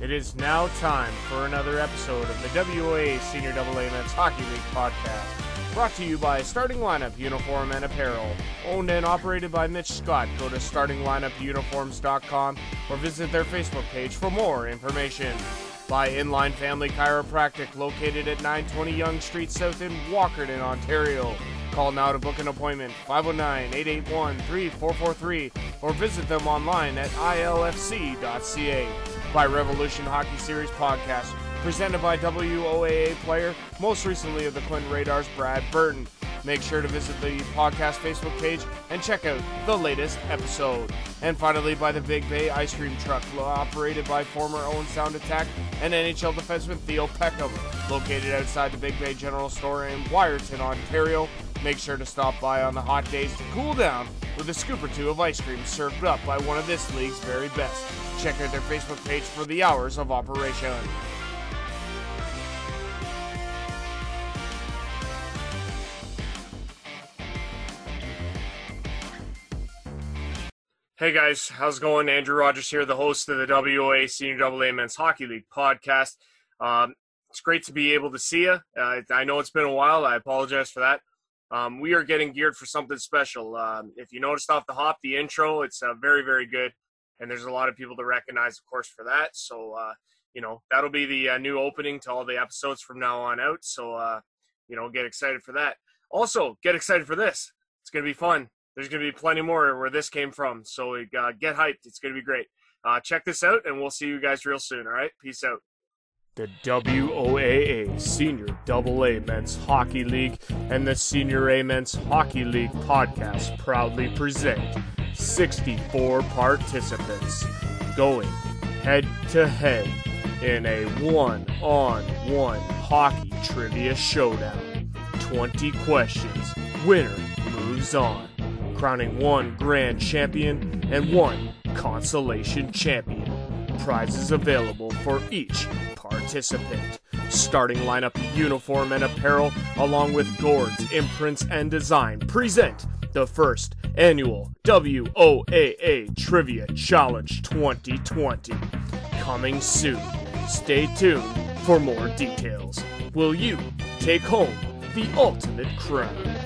It is now time for another episode of the WOAA Senior AA Men's Hockey League podcast. Brought to you by Starting Lineup Uniform and Apparel. Owned and operated by Mitch Scott. Go to startinglineupuniforms.com or visit their Facebook page for more information. By Inline Family Chiropractic, located at 920 Yonge Street South in Walkerton, Ontario. Call now to book an appointment 509 881 3443 or visit them online at ilfc.ca. By Revolution Hockey Series podcast, presented by WOAA player, most recently of the Clinton Radars, Brad Burton. Make sure to visit the podcast Facebook page and check out the latest episode. And finally, by the Big Bay Ice Cream Truck, operated by former Owen Sound Attack and NHL defenseman Theo Peckham, located outside the Big Bay General Store in Wiarton, Ontario. Make sure to stop by on the hot days to cool down with a scoop or two of ice cream served up by one of this league's very best. Check out their Facebook page for the hours of operation. Hey guys, how's it going? Andrew Rodgers here, the host of the WOAA Senior AA Men's Hockey League podcast. Um, it's great to be able to see you. Uh, I know it's been a while. I apologize for that. Um, we are getting geared for something special. Um, if you noticed off the hop, the intro, it's uh, very, very good. And there's a lot of people to recognize, of course, for that. So, uh, you know, that'll be the uh, new opening to all the episodes from now on out. So, uh, you know, get excited for that. Also, get excited for this. It's going to be fun. There's going to be plenty more where this came from. So, uh, get hyped. It's going to be great. Uh, check this out, and we'll see you guys real soon. All right? Peace out. The WOAA Senior AA Men's Hockey League and the Senior A Men's Hockey League podcast proudly present 64 participants going head to head in a one on one hockey trivia showdown. 20 questions. Winner moves on, crowning one grand champion and one consolation champion. Prizes available for each participant. Starting lineup, uniform, and apparel, along with gourds, imprints, and design, present the first annual WOAA Trivia Challenge 2020. Coming soon. Stay tuned for more details. Will you take home the ultimate crown?